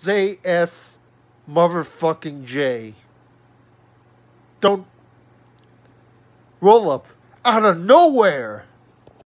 JS motherfucking J. Don't roll up out of nowhere.